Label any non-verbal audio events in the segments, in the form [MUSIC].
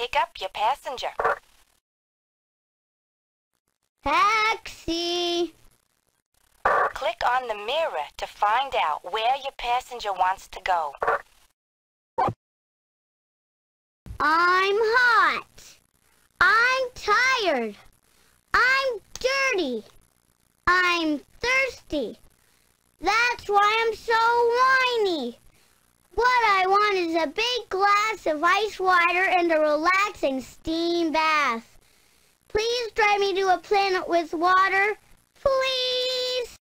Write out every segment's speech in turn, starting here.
pick up your passenger. Taxi! Click on the mirror to find out where your passenger wants to go. I'm hot. I'm tired. I'm dirty. I'm thirsty. That's why I'm so whiny. What I want is a big glass of ice water and a relaxing steam bath. Please drive me to a planet with water. Please.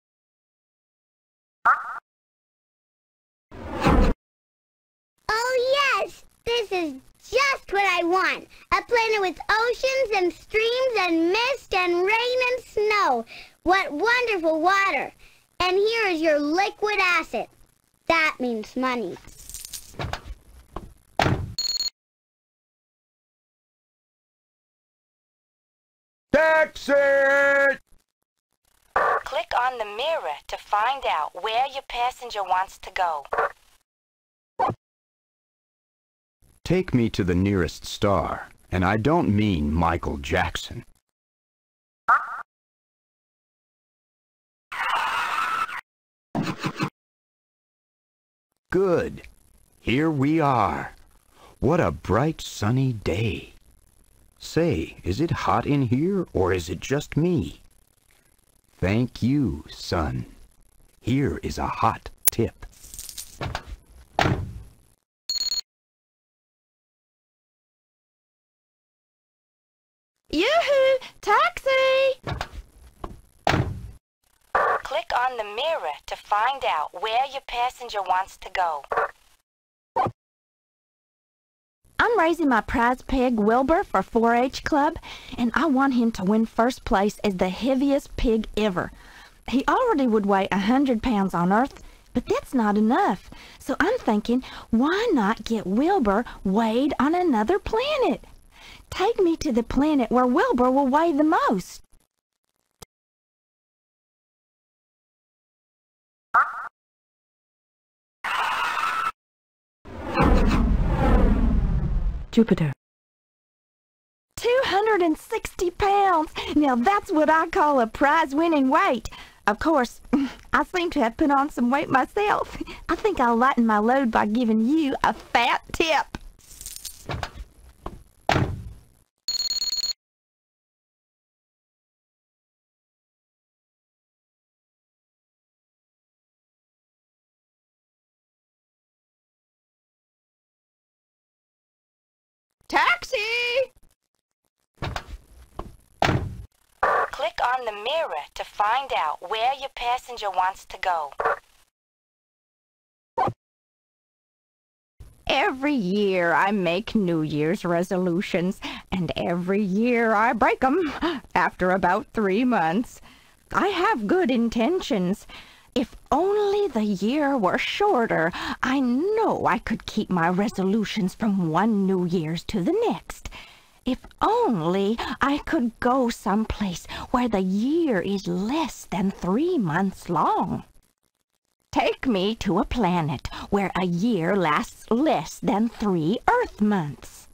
Oh yes, this is just what I want. A planet with oceans and streams and mist and rain and snow. What wonderful water. And here is your liquid asset. That means money. Taxi! Click on the mirror to find out where your passenger wants to go. Take me to the nearest star, and I don't mean Michael Jackson. Good. Here we are. What a bright sunny day. Say, is it hot in here or is it just me? Thank you, sun. Here is a hot tip. Yoo-hoo! Taxi! Click on the mirror to find out where your passenger wants to go. I'm raising my prize pig Wilbur for 4-H Club, and I want him to win first place as the heaviest pig ever. He already would weigh a hundred pounds on Earth, but that's not enough. So I'm thinking, why not get Wilbur weighed on another planet? Take me to the planet where Wilbur will weigh the most. Jupiter. 260 pounds! Now that's what I call a prize-winning weight. Of course, [LAUGHS] I seem to have put on some weight myself. I think I'll lighten my load by giving you a fat tip. Taxi! Click on the mirror to find out where your passenger wants to go. Every year I make New Year's resolutions, and every year I break 'em after about three months. I have good intentions. If only the year were shorter, I know I could keep my resolutions from one New Year's to the next. If only I could go someplace where the year is less than three months long. Take me to a planet where a year lasts less than three Earth months.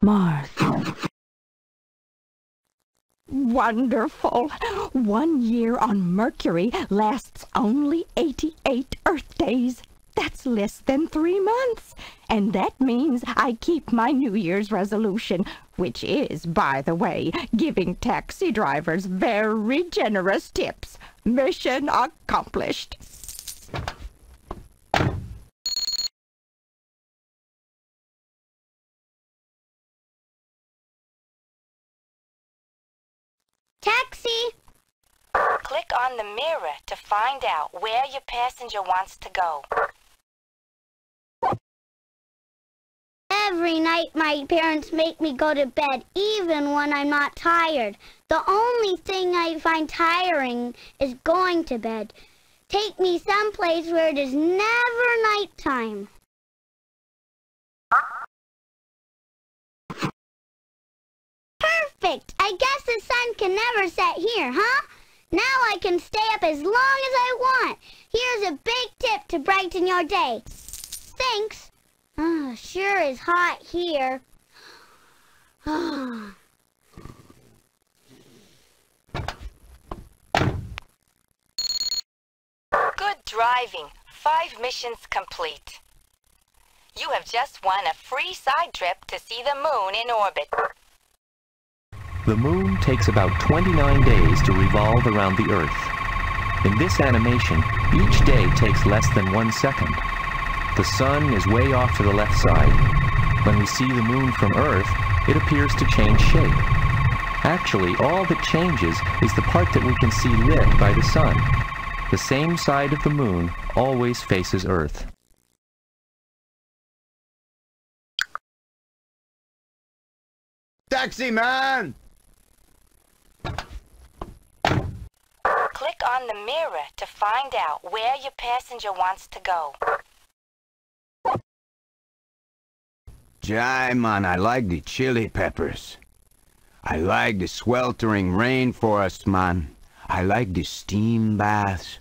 Mars. Wonderful! One year on Mercury lasts only 88 Earth days. That's less than three months. And that means I keep my New Year's resolution, which is, by the way, giving taxi drivers very generous tips. Mission accomplished. Taxi! Click on the mirror to find out where your passenger wants to go. Every night my parents make me go to bed, even when I'm not tired. The only thing I find tiring is going to bed. Take me someplace where it is never nighttime. Perfect! I guess the sun can never set here, huh? Now I can stay up as long as I want. Here's a big tip to brighten your day. Thanks. Ah, sure is hot here. Ah. Good driving. Five missions complete. You have just won a free side trip to see the moon in orbit. The moon takes about 29 days to revolve around the Earth. In this animation, each day takes less than one second. The sun is way off to the left side. When we see the moon from Earth, it appears to change shape. Actually, all that changes is the part that we can see lit by the sun. The same side of the moon always faces Earth. Taxi man! On the mirror to find out where your passenger wants to go. Jai, man, I like the chili peppers. I like the sweltering rainforest, man. I like the steam baths.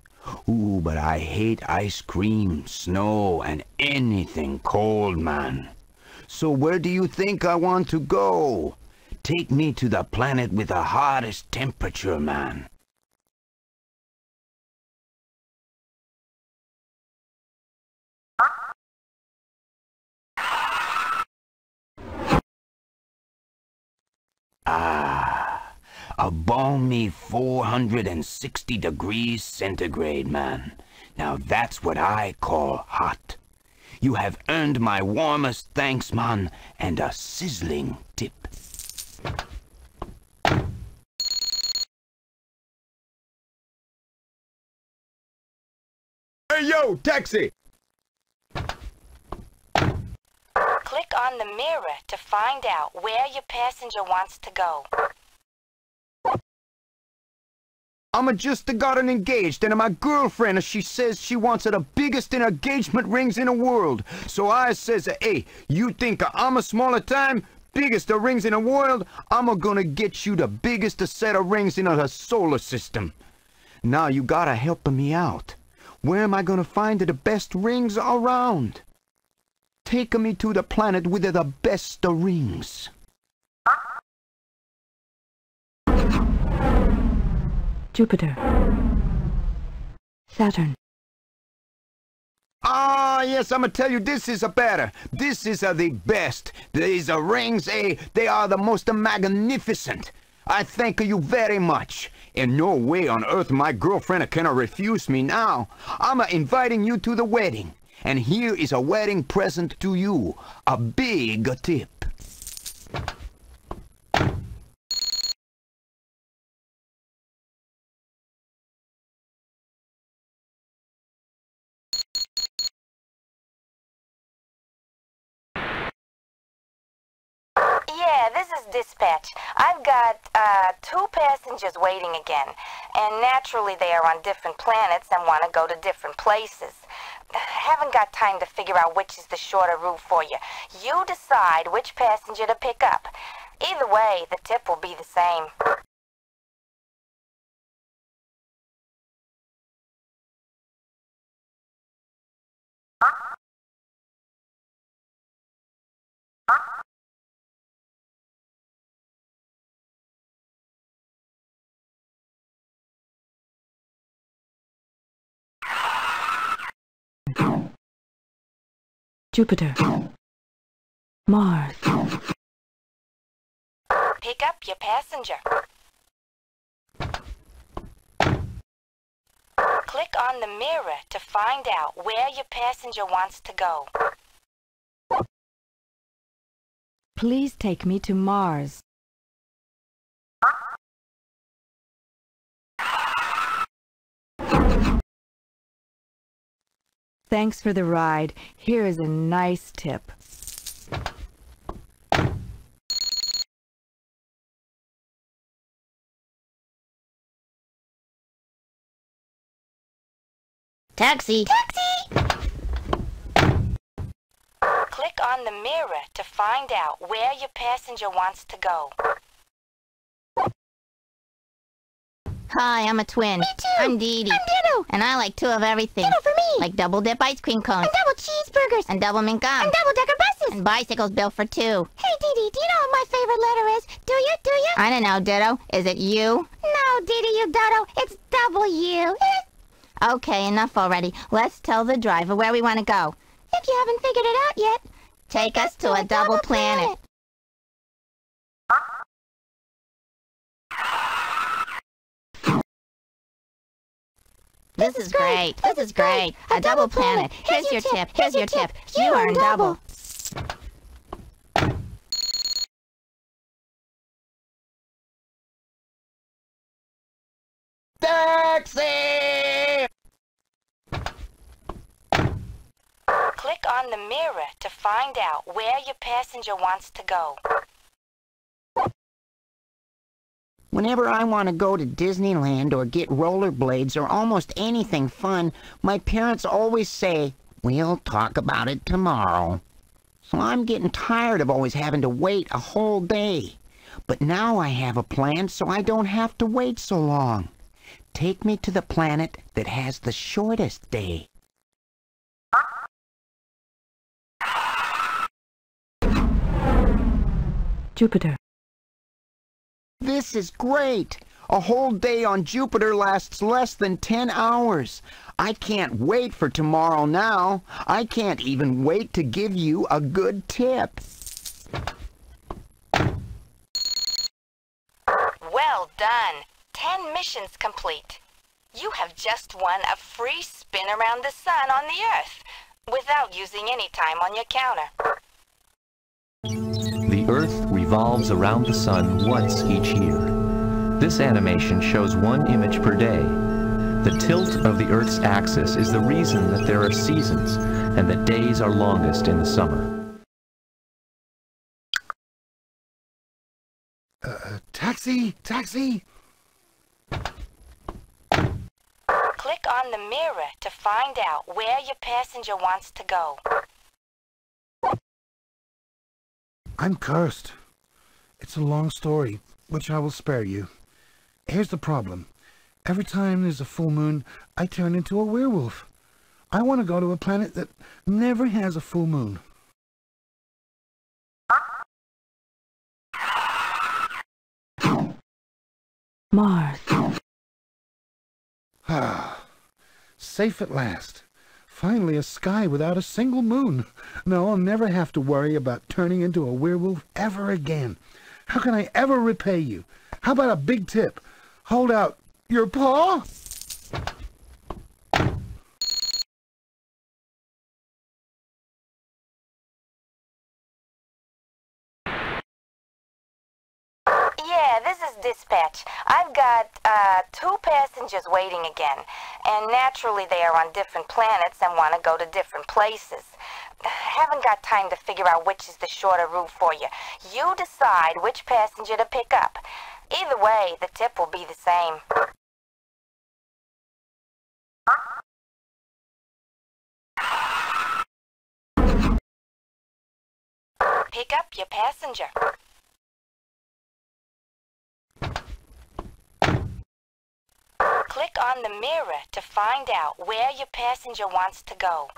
Ooh, but I hate ice cream, snow, and anything cold, man. So where do you think I want to go? Take me to the planet with the hottest temperature, man. Ah, a balmy 460 degrees centigrade, man. Now that's what I call hot. You have earned my warmest thanks, man, and a sizzling tip. Hey, yo, taxi! Click on the mirror to find out where your passenger wants to go. I'm a just a gotten engaged, and my girlfriend, she says she wants the biggest engagement rings in the world. So I says, hey, you think I'm a smaller time? Biggest of rings in the world? I'm gonna get you the biggest set of rings in the solar system. Now you gotta help me out. Where am I gonna find the best rings around? Take me to the planet with the best rings. Jupiter, Saturn, Ah, yes, I'ma tell you, this is a better. This is a the best. These are rings, eh? They are the most magnificent. I thank you very much. In no way on earth my girlfriend can refuse me now. I'm inviting you to the wedding. And here is a wedding present to you. A big tip. Yeah, this is dispatch. I've got uh, two passengers waiting again, and naturally they are on different planets and want to go to different places. Haven't got time to figure out which is the shorter route for you. You decide which passenger to pick up. Either way, the tip will be the same. Jupiter, Mars, Pick up your passenger. Click on the mirror to find out where your passenger wants to go. please take me to Mars. Thanks for the ride. Here is a nice tip. Taxi. Taxi! Click on the mirror to find out where your passenger wants to go. Hi, I'm a twin. Me too. I'm Dee Dee. I'm Ditto. And I like two of everything. Ditto for me. Like double dip ice cream cones. And double cheeseburgers. And double mint gum. And double decker buses. And bicycles built for two. Hey, Dee Dee, do you know what my favorite letter is? Do you? Do you? I don't know, Ditto. Is it you? No, Dee Dee, you dodo. It's W. Okay, enough already. Let's tell the driver where we want to go. If you haven't figured it out yet, Take us to a double planet. This is great. This is great. A double planet. Here's your tip. Here's your tip. You earn double. Taxi! Click on the mirror to find out where your passenger wants to go. Whenever I want to go to Disneyland or get rollerblades or almost anything fun, my parents always say, We'll talk about it tomorrow. So I'm getting tired of always having to wait a whole day. But now I have a plan so I don't have to wait so long. Take me to the planet that has the shortest day. Jupiter. This is great! A whole day on Jupiter lasts less than 10 hours. I can't wait for tomorrow now. I can't even wait to give you a good tip. Well done. Ten missions complete. You have just won a free spin around the sun on the Earth without using any time on your counter. The revolves around the Sun once each year. This animation shows one image per day. The tilt of the Earth's axis is the reason that there are seasons and that days are longest in the summer. Uh, taxi, taxi. Click on the mirror to find out where your passenger wants to go. I'm cursed. It's a long story, which I will spare you. Here's the problem. Every time there's a full moon, I turn into a werewolf. I want to go to a planet that never has a full moon. Mars. Ah, [SIGHS] safe at last. Finally a sky without a single moon. No, I'll never have to worry about turning into a werewolf ever again. How can I ever repay you? How about a big tip? Hold out your paw? Yeah, this is dispatch. I've got uh, two passengers waiting again, and naturally they are on different planets and want to go to different places. [SIGHS] Haven't got time to figure out which is the shorter route for you. You decide which passenger to pick up. Either way, the tip will be the same. Pick up your passenger. Click on the mirror to find out where your passenger wants to go.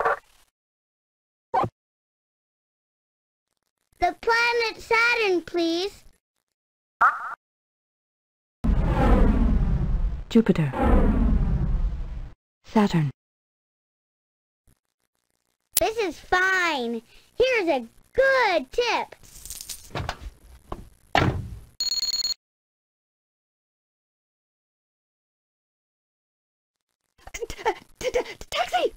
The planet Saturn, please. Jupiter. Saturn. This is fine. Here's a good tip. Taxi!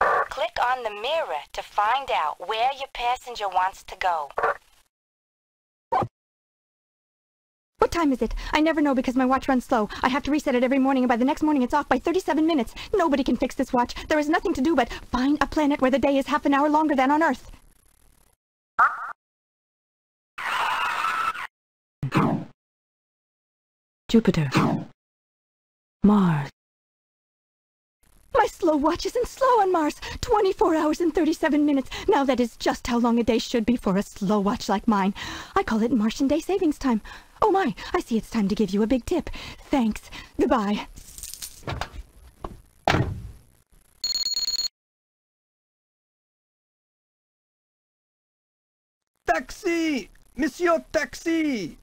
Click on the mirror to find out where your passenger wants to go. What time is it? I never know because my watch runs slow. I have to reset it every morning, and by the next morning it's off by 37 minutes. Nobody can fix this watch. There is nothing to do but find a planet where the day is half an hour longer than on Earth. Jupiter. Mars. My slow watch isn't slow on Mars. 24 hours and 37 minutes. Now that is just how long a day should be for a slow watch like mine. I call it Martian Day Savings Time. Oh my, I see it's time to give you a big tip. Thanks. Goodbye. Taxi! Monsieur Taxi!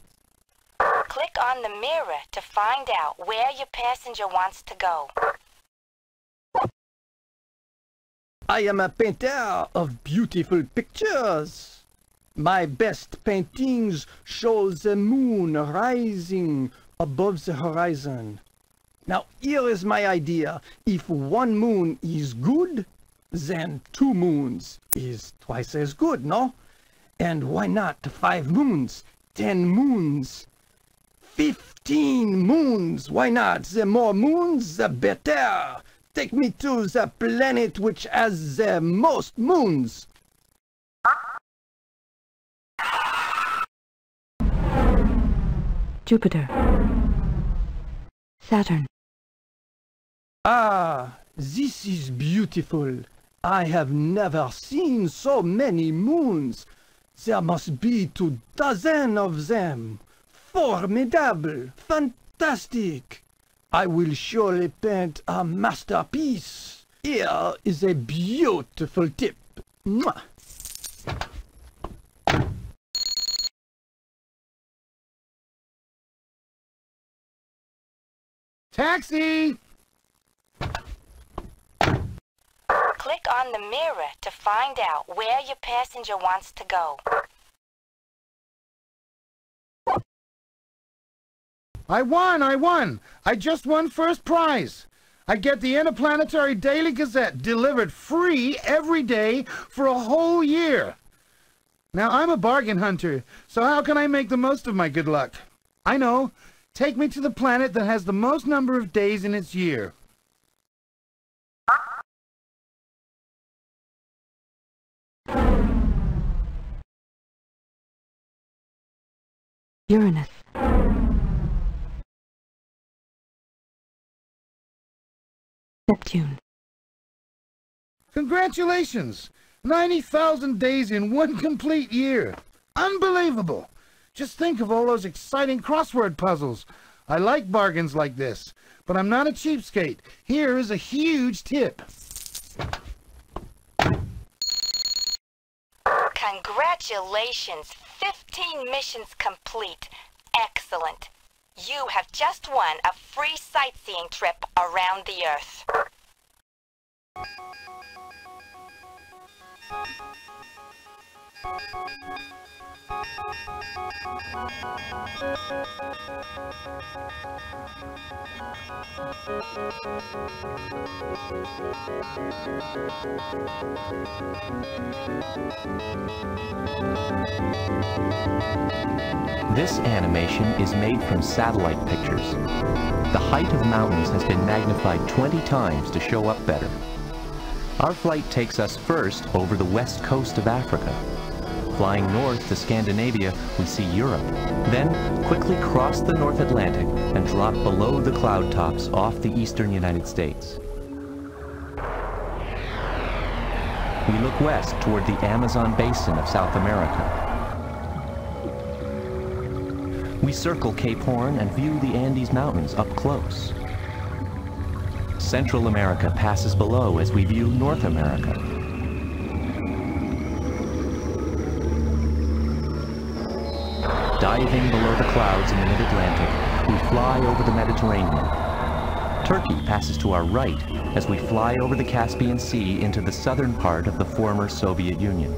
Click on the mirror to find out where your passenger wants to go. I am a painter of beautiful pictures. My best paintings show the moon rising above the horizon. Now here is my idea. If one moon is good, then two moons is twice as good, no? And why not five moons, ten moons, fifteen moons? Why not? The more moons, the better. Take me to the planet which has the most moons. Jupiter. Saturn. Ah, this is beautiful. I have never seen so many moons. There must be two dozen of them. Formidable, fantastic. I will surely paint a masterpiece. Here is a beautiful tip. Mwah. Taxi! Click on the mirror to find out where your passenger wants to go. I won! I won! I just won first prize! I get the Interplanetary Daily Gazette delivered free every day for a whole year. Now, I'm a bargain hunter, so how can I make the most of my good luck? I know. Take me to the planet that has the most number of days in its year. Uranus. Neptune. Congratulations! 90,000 days in one complete year. Unbelievable! Just think of all those exciting crossword puzzles. I like bargains like this, but I'm not a cheapskate. Here is a huge tip. Congratulations! 15 missions complete. Excellent. You have just won a free sightseeing trip around the Earth. This animation is made from satellite pictures. The height of mountains has been magnified 20 times to show up better. Our flight takes us first over the west coast of Africa. Flying north to Scandinavia, we see Europe. Then quickly cross the North Atlantic and drop below the cloud tops off the eastern United States. We look west toward the Amazon basin of South America. We circle Cape Horn and view the Andes Mountains up close. Central America passes below as we view North America. Diving below the clouds in the mid-Atlantic, we fly over the Mediterranean. Turkey passes to our right as we fly over the Caspian Sea into the southern part of the former Soviet Union.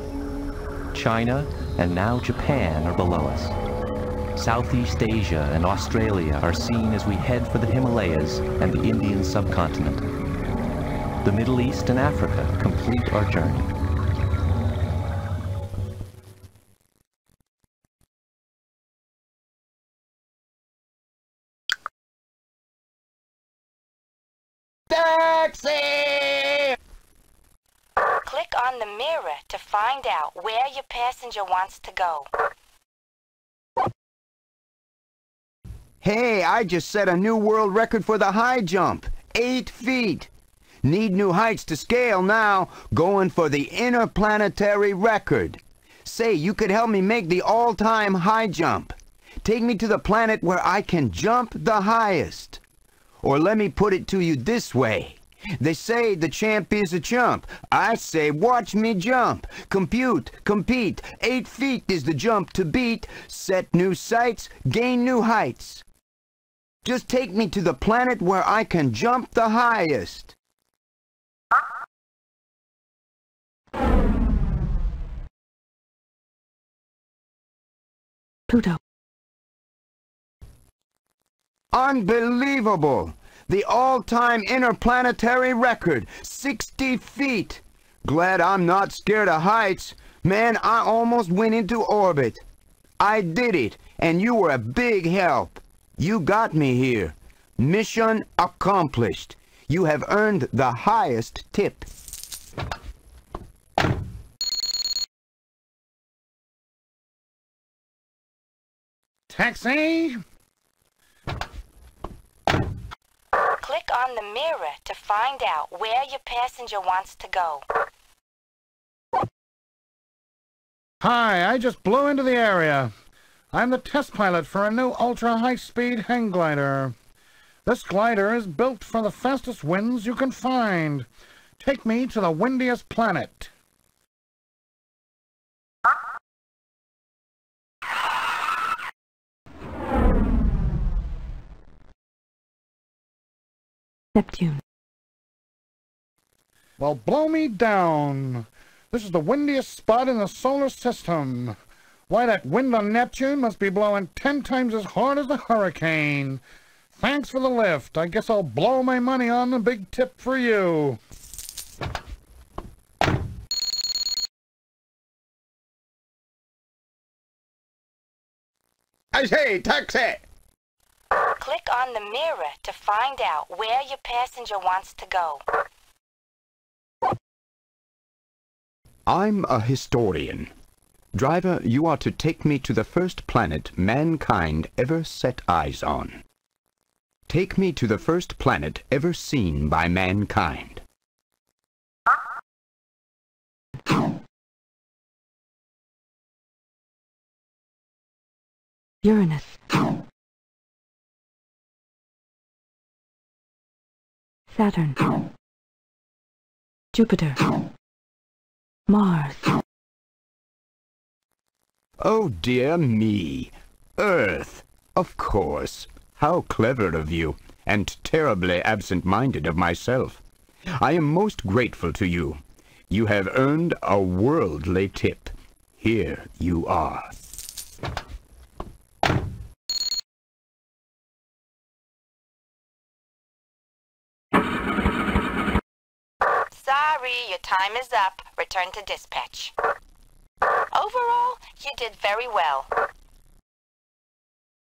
China and now Japan are below us. Southeast Asia and Australia are seen as we head for the Himalayas and the Indian subcontinent. The Middle East and Africa complete our journey. Click on the mirror to find out where your passenger wants to go. Hey, I just set a new world record for the high jump. Eight feet. Need new heights to scale now. Going for the interplanetary record. Say, you could help me make the all-time high jump. Take me to the planet where I can jump the highest. Or let me put it to you this way. They say the champ is a chump. I say watch me jump. Compute, compete. Eight feet is the jump to beat. Set new sights, gain new heights. Just take me to the planet where I can jump the highest. Pluto. Unbelievable! The all-time interplanetary record, 60 feet. Glad I'm not scared of heights. Man, I almost went into orbit. I did it, and you were a big help. You got me here. Mission accomplished. You have earned the highest tip. Taxi! Click on the mirror to find out where your passenger wants to go. Hi, I just blew into the area. I'm the test pilot for a new ultra-high-speed hang glider. This glider is built for the fastest winds you can find. Take me to the windiest planet. Neptune. Well, blow me down. This is the windiest spot in the solar system. Why, that wind on Neptune must be blowing ten times as hard as a hurricane. Thanks for the lift. I guess I'll blow my money on the big tip for you. I say, taxi! Click on the mirror to find out where your passenger wants to go. I'm a historian. Driver, you are to take me to the first planet mankind ever set eyes on. Take me to the first planet ever seen by mankind. Uranus. Saturn. Jupiter. Mars. Oh dear me. Earth. Of course. How clever of you, and terribly absent-minded of myself. I am most grateful to you. You have earned a worldly tip. Here you are. Sorry, your time is up. Return to dispatch. Overall, you did very well.